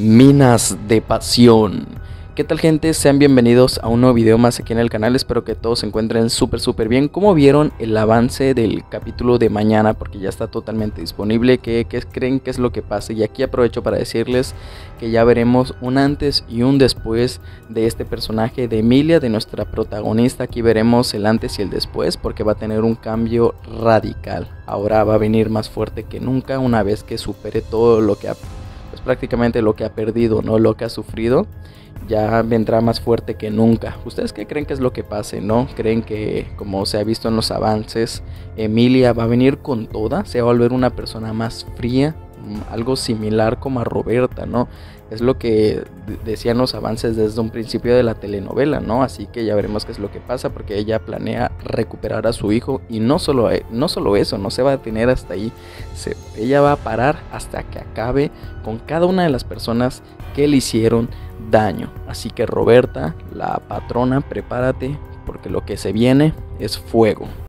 Minas de Pasión. ¿Qué tal gente? Sean bienvenidos a un nuevo video más aquí en el canal, espero que todos se encuentren súper súper bien. ¿Cómo vieron el avance del capítulo de mañana? Porque ya está totalmente disponible, ¿qué, creen que es lo que pasa? Y aquí aprovecho para decirles que ya veremos un antes y un después de este personaje de Emilia, de nuestra protagonista. Aquí veremos el antes y el después porque va a tener un cambio radical. Ahora va a venir más fuerte que nunca una vez que supere todo lo que ha prácticamente lo que ha perdido, no lo que ha sufrido ya vendrá más fuerte que nunca. ¿Ustedes qué creen que es lo que pase, no? ¿Creen que, como se ha visto en los avances, Emilia va a venir con toda? ¿Se va a volver una persona más fría? Algo similar como a Roberta, ¿no? Es lo que decían los avances desde un principio de la telenovela, ¿no? Así que ya veremos qué es lo que pasa porque ella planea recuperar a su hijo y no solo, eh, no solo eso, no se va a detener hasta ahí, ella va a parar hasta que acabe con cada una de las personas que le hicieron daño. Así que Roberta, la patrona, prepárate porque lo que se viene es fuego.